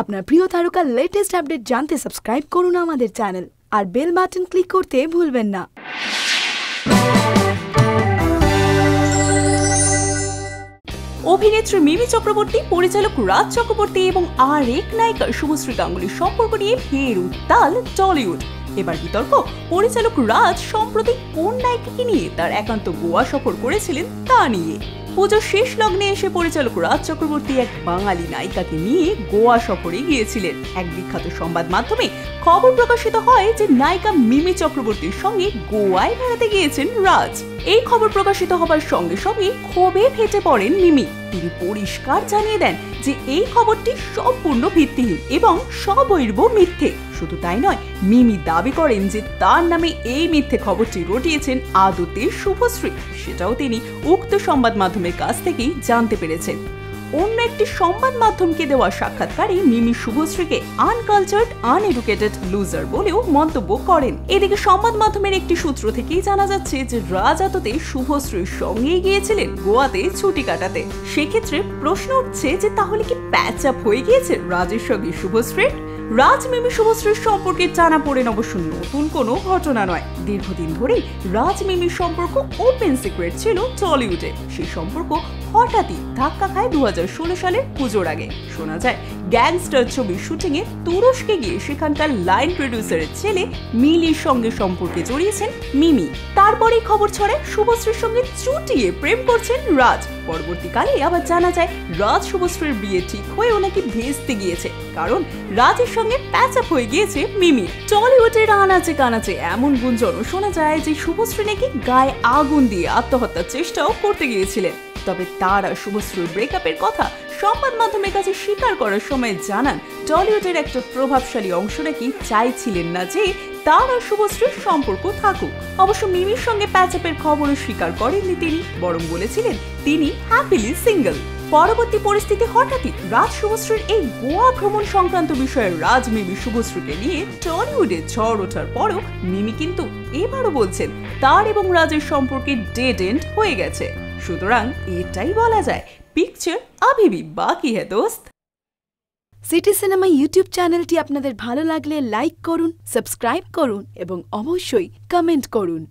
আপনার প্রিয় তারকার লেটেস্ট আপডেট জানতে সাবস্ক্রাইব করুন আমাদের চ্যানেল আর বেল বাটন ক্লিক করতে ভুলবেন না। অভিনেত্রী মিমি চক্রবর্তী, পরিচালক রাজ চক্রবর্তী এবং আর এক নায়িকা শুভশ্রী গাঙ্গুলির সম্পর্ক নিয়ে ফের উত্তাল টলিউড। এবার বিতর্ক, পরিচালক রাজ সম্প্রতি কোন নায়িকাকে নিয়ে তার একান্ত গোয়া সফর করেছিলেন তা নিয়ে। পুজোর শেষ লগ্নে এসে পরিচালক রাজ চক্রবর্তী এক বাঙালি নায়িকাকে নিয়ে গোয়া সফরে গিয়েছিলেন। এক বিখ্যাত সংবাদ মাধ্যমে খবর প্রকাশিত হয় যে নায়িকা মিমি চক্রবর্তীর সঙ্গে গোয়ায় বেড়াতে গিয়েছেন রাজ। এই খবর প্রকাশিত হবার সঙ্গে সঙ্গে ক্ষোভে ফেটে পড়েন মিমি। তিনি পরিষ্কার জানিয়ে দেন যে এই খবরটি সম্পূর্ণ ভিত্তিহীন এবং সবৈর্ব মিথ্যে। শুধু তাই নয়, মিমি দাবি করেন যে তার নামে এই মিথ্যে খবরটি রটিয়েছেন আদতে শুভশ্রী। সেটাও তিনি উক্ত সংবাদ মাধ্যমের কাছ থেকেই জানতে পেরেছেন। অন্য একটি সংবাদ মাধ্যমকে দেওয়া সাক্ষাৎকারে মিমি শুভশ্রীকে আনকালচার্ড, আনএডুকেটেড লুজার বলেও মন্তব্য করেন। এদিকে সংবাদ মাধ্যমের একটি সূত্র থেকেই জানা যাচ্ছে যে রাজ আততে শুভশ্রীর সঙ্গেই গিয়েছিলেন গোয়াতে ছুটি কাটাতে। সেক্ষেত্রে প্রশ্ন উঠছে যে তাহলে কি প্যাচ আপ হয়ে গিয়েছে রাজের সঙ্গে শুভশ্রীর? রাজ মিমি শুভশ্রীর সম্পর্কে টানা পড়েন অবশ্য নতুন কোনো ঘটনা নয়। দীর্ঘদিন ধরেই রাজ মিমির সম্পর্ক ওপেন সিক্রেট ছিল টলিউডে। সেই সম্পর্ক হঠাৎই ধাক্কা খায় দু সালের পুজোর আগে। শোনা যায় গ্যাংস্টার ছবির শুটিংয়ে তুরস্কে গিয়ে সেখানকার লাইন প্রডিউসারের ছেলে মিলির সঙ্গে সম্পর্কে জড়িয়েছেন মিমি। তারপরেই খবর ছড়ায় শুভশ্রীর সঙ্গে চুটিয়ে প্রেম করছেন রাজ। পরবর্তীকালে আবার জানা যায়, রাজ শুভশ্রীর বিয়ে ঠিক হয়ে ওনাকে ভেস্তে গিয়েছে। কারণ রাজের সঙ্গে প্যাচ আপ হয়ে গিয়েছে মিমি। টলিউডের আনাচে কানাচে এমন গুঞ্জনও শোনা যায় যে শুভশ্রী নাকি গায়ে আগুন দিয়ে আত্মহত্যার চেষ্টাও করতে গিয়েছিলেন। তবে তারা শুভশ্রীর ব্রেকআপের কথা সংবাদ মাধ্যমের কাছে স্বীকার করার সময় জানান টলিউডের একটা প্রভাবশালী অংশ নাকি চাইছিলেন না যে তার আর শুভশ্রীর সম্পর্ক থাকুক। অবশ্য মিমির সঙ্গে প্যাচাপের খবর স্বীকার করেননি তিনি, বরং বলেছিলেন তিনি হ্যাপিলি সিঙ্গেল পরবর্তী পরিস্থিতি হঠাৎই রাজ শুভশ্রীর এই গোয়া ভ্রমণ সংক্রান্ত বিষয়ে রাজ মিমি শুভশ্রীকে নিয়ে টলিউডে ঝড় ওঠার পরও মিমি কিন্তু এবারও বলছেন, তার এবং রাজের সম্পর্কে ডেড এন্ড হয়ে গেছে। সুতরাং এটাই বলা যায় পিকচার আবিবি, বাকি হ্যাঁ দোস্ত। সিটি সিনেমা ইউটিউব চ্যানেলটি আপনাদের ভালো লাগলে লাইক করুন, সাবস্ক্রাইব করুন এবং অবশ্যই কমেন্ট করুন।